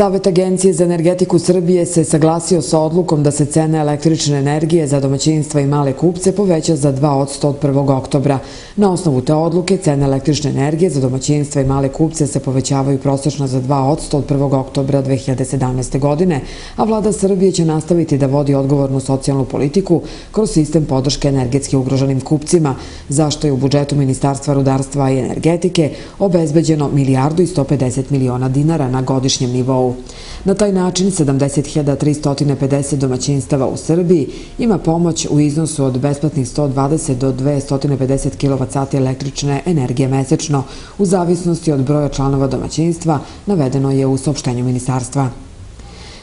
Savet Agencije za energetiku Srbije se saglasio sa odlukom da se cena električne energije za domaćinstva i male kupce poveća za 2% od 1. oktobra. Na osnovu te odluke, cena električne energije za domaćinstva i male kupce se povećavaju prosječno za 2% od 1. oktobra 2017. godine, a vlada Srbije će nastaviti da vodi odgovornu socijalnu politiku kroz sistem podrške energetski ugroženim kupcima, zašto je u budžetu Ministarstva rudarstva i energetike obezbeđeno milijardu i 150 miliona dinara na godišnjem nivou nivou. Na taj način 70.350 domaćinstava u Srbiji ima pomoć u iznosu od besplatnih 120 do 250 kWh električne energije mesečno u zavisnosti od broja članova domaćinstva, navedeno je u sopštenju ministarstva.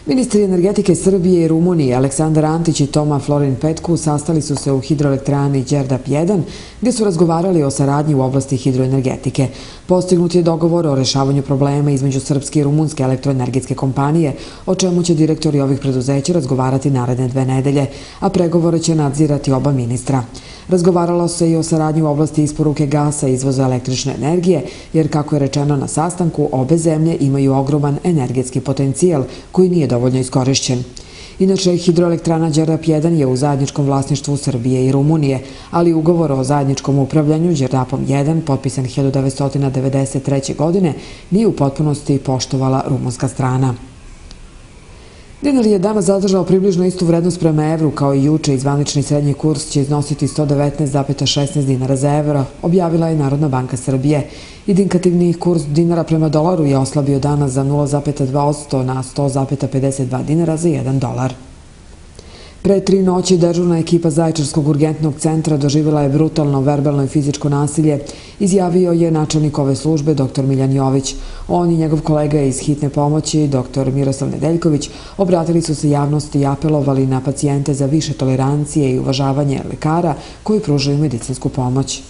Ministri energetike Srbije i Rumunije Aleksandar Antić i Toma Florin Petku sastali su se u hidroelektrani Đerdap 1 gdje su razgovarali o saradnji u oblasti hidroenergetike. Postignut je dogovor o rešavanju problema između srpske i rumunske elektroenergetske kompanije, o čemu će direktori ovih preduzeća razgovarati naredne dve nedelje, a pregovore će nadzirati oba ministra. Razgovaralo se i o saradnji u oblasti isporuke gasa i izvoza električne energije, jer kako je rečeno na sastanku, obe zemlje imaju ogroman energetski potencijal koji nije dovoljno iskorišćen. Inače, hidroelektrana Đerdap 1 je u zajedničkom vlasništvu Srbije i Rumunije, ali ugovor o zajedničkom upravljanju Đerdapom 1, potpisan 1993. godine, nije u potpunosti poštovala rumunska strana. Dinar je danas zadržao približno istu vrednost prema evru kao i juče i zvanični srednji kurs će iznositi 119,16 dinara za evro, objavila je Narodna banka Srbije. Indikativni kurs dinara prema dolaru je oslabio danas za 0,2% na 100,52 dinara za 1 dolar. Pre tri noći dežurna ekipa Zajčarskog urgentnog centra doživjela je brutalno verbalno i fizičko nasilje, izjavio je načelnik ove službe dr. Miljan Jović. On i njegov kolega iz hitne pomoći, dr. Miroslav Nedeljković, obratili su se javnosti i apelovali na pacijente za više tolerancije i uvažavanje lekara koji pružaju medicinsku pomoć.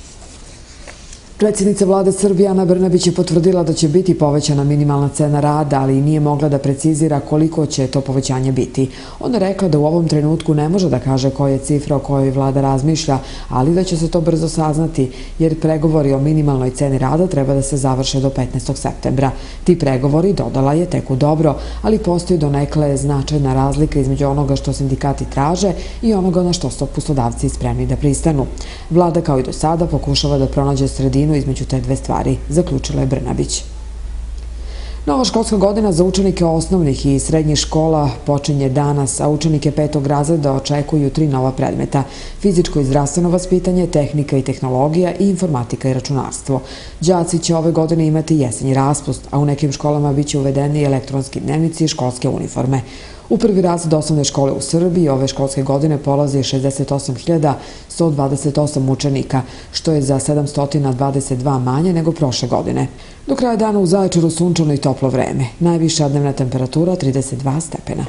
Predsjednica vlade Srbije Ana Brnabić je potvrdila da će biti povećana minimalna cena rada, ali nije mogla da precizira koliko će to povećanje biti. Ona rekla da u ovom trenutku ne može da kaže koja je cifra o kojoj vlada razmišlja, ali da će se to brzo saznati, jer pregovori o minimalnoj ceni rada treba da se završe do 15. septembra. Ti pregovori, dodala je, teku dobro, ali postoji do nekle značajna razlika između onoga što sindikati traže i onoga na što su poslodavci spremni da pristanu. Vlada, kao i do sada, pokušava da pronađe sredinu sredinu između te dve stvari, zaključila je Brnabić. Nova školska godina za učenike osnovnih i srednjih škola počinje danas, a učenike petog razreda očekuju tri nova predmeta. Fizičko i zdravstveno vaspitanje, tehnika i tehnologija i informatika i računarstvo. Đaci će ove godine imati jesenji raspust, a u nekim školama biće uvedeni elektronski dnevnici i školske uniforme. U prvi razred osnovne škole u Srbiji ove školske godine polazi 68.128 učenika, što je za 722 manje nego prošle godine. Do kraja dana u Zaječaru sunčano i toplo vreme. Najviša dnevna temperatura 32 stepena.